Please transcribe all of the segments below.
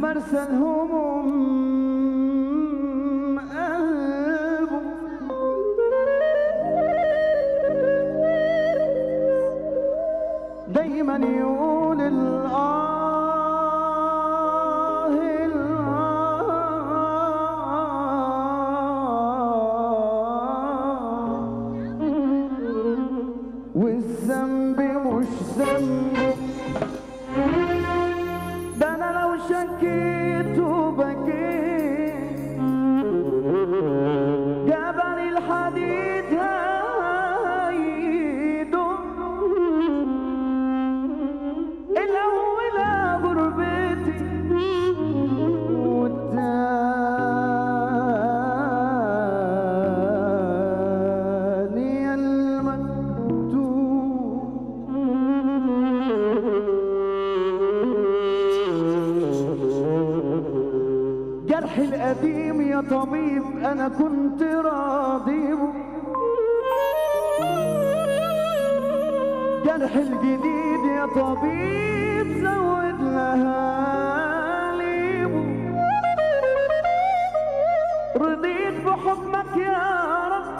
مرسى الهموم دايما يقول الآه الآه. والذنب مش ذنبه طبيب أنا كنت راضي به. جرح الجديد يا طبيب زود لها ليبه رضيت بحكمك يا رب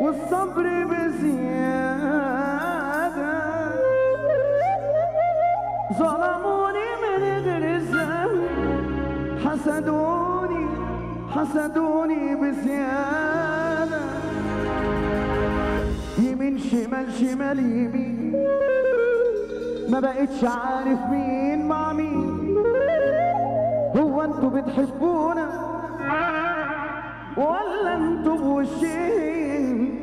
والصبر بزيادة ظلموني من غير ذنب حسدوني حسدوني بزيادة. يمين شمال شمال يمين. ما بقتش عارف مين مع مين هو أنتوا بتحبونا ولا أنتوا بوشين؟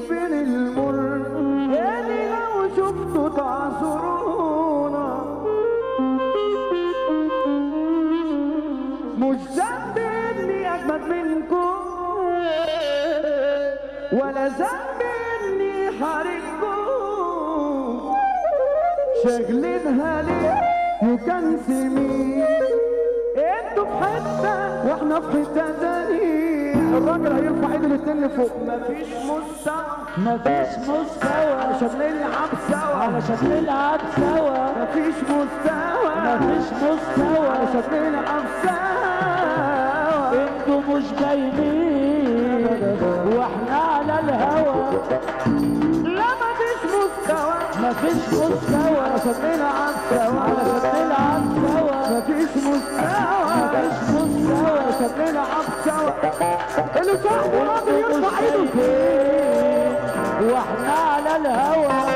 سايبين المر يعني لو شفتوا تعذرونا مش ذنب اني اجمد منكم. ولا ذنب إني حارقكم شاغلينها ليه وكنسمين أنتوا في حتة وإحنا في حتة تانية الراجل هيرفع ايده الاتنين لفوق. مفيش مستوى. مفيش مستوى. علشان نلعب سوا علشان نلعب سوا مفيش مستوى. مفيش مستوى. علشان نلعب سوا أنتوا مش باينين لا مفيش مستوى. مفيش مستوى. علشان نلعب سوا علشان نلعب سوا مفيش مستوى. مفيش مستوى. علشان نلعب سوا اللي صاحبه راضي يرفع ايده وإحنا على الهوا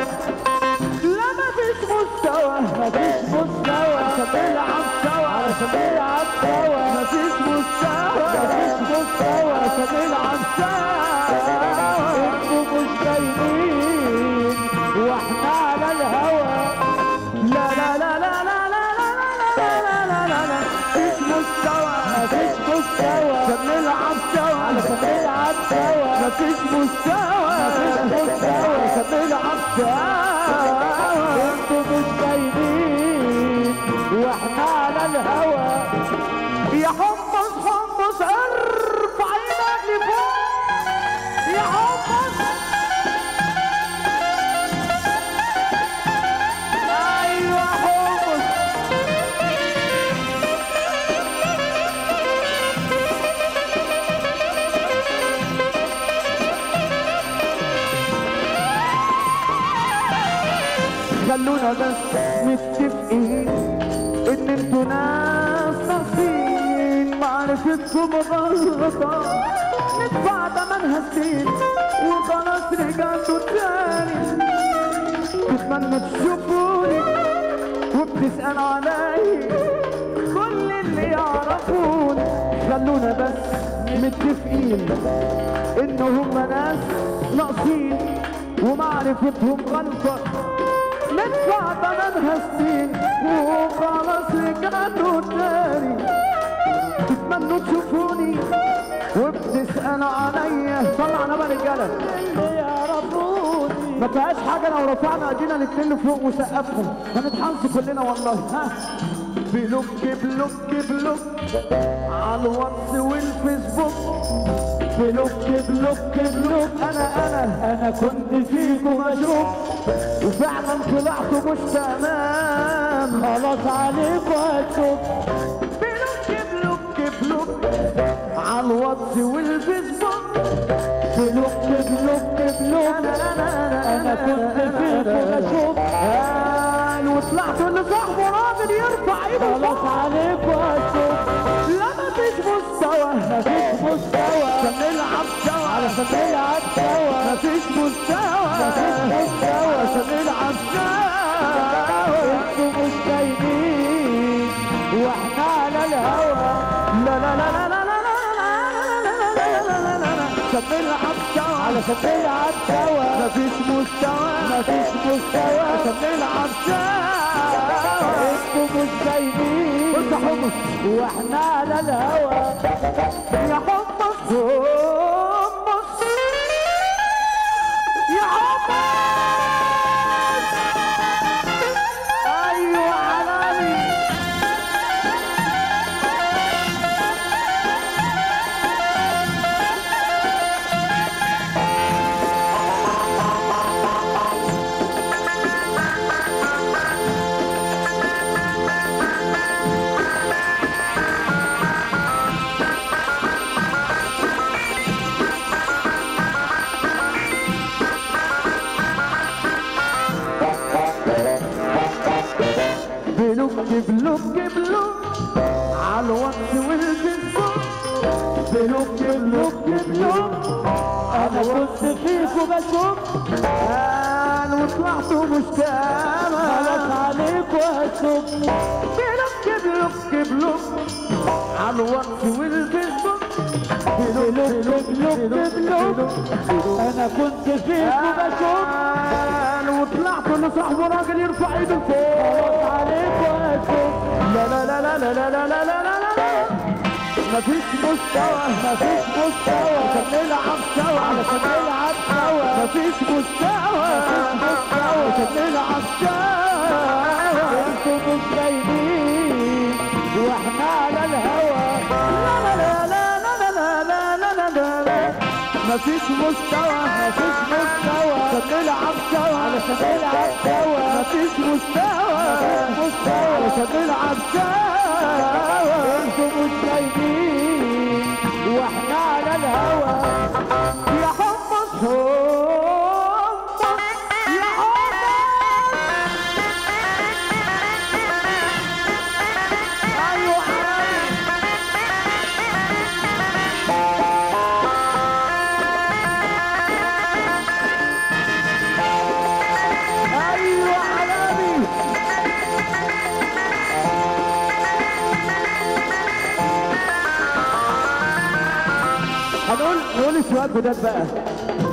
لا مفيش مستوى مفيش مستوى نلعب سوا علشان نلعب سوا مفيش مستوى مفيش مستوى علشان نلعب سوا مفيش مستوى مفيش مستوى. عشان نلعب بس متفقين. ان أنتوا ناس ناقصين معرفتكم غلطة. ندفع تمنها سنين وخلاص رجعتوا تاني. تتمنى تشوفوني وبتسأل علي. كل اللي يعرفوني خلونا بس متفقين ان هم ناس ناقصين ومعرفتهم غلطة. ندفع تمنها سنين وخلاص رجعتوا تاني تتمنوا تشوفوني وبتسأل عليا طلع على بقى رجاله اللي يعرفوني ما فيهاش حاجة لو رفعنا ايدينا الاتنين لفوق وسقفهم هنتحنس كلنا والله ها بلوك بلوك بلوك على الواتس والفيسبوك بلوك بلوك بلوك. أنا أنا أنا كنت فيكم مشروب وفعلا طلعت مش تمام. خلاص عليكم هتشوف بلوك بلوك بلوك. على الواتس والفيسبوك بلوك بلوك بلوك. أنا أنا أنا كنت فيكم أشوف قال وطلعت اللي صاحبه راجل يرفع إيده. خلاص. عليكم مفيش مستوى. مفيش مستوى عشان نلعب سوا علشان نلعب سوا مفيش مستوى. مفيش مستوى. عشان نلعب سوا علشان نلعب سوا مفيش مستوى. مفيش مستوى. عشان نلعب سوا. أنتوا مش حمص. وإحنا على الهوا. يا حمص. بلوك بلوك بلوك أنا كنت فيكم بشوف قال وطلعتوا مش خلاص تمام عليكم هتشوف بلوك بلوك بلوك على الواتس والفيسبوك بلوك بلوك بلوك بلوك أنا كنت فيكم بشوف قال وطلعتوا لصاحبه راجل يرفع ايده فوق خلاص لا لا لا لا لا لا لا لا لا لا مفيش مستوى مفيش مستوى عشان نلعب سوا علشان نلعب سوا مفيش مستوى مستوى. عشان نلعب سوا أنتوا مش باينين وإحنا على الهوا لا لا لا لا لا لا لا لا لا مفيش مستوى مفيش مستوى عشان نلعب سوا علشان نلعب سوا مفيش مستوى مستوى. عشان نلعب سوا أنتوا مش باينين with that bass.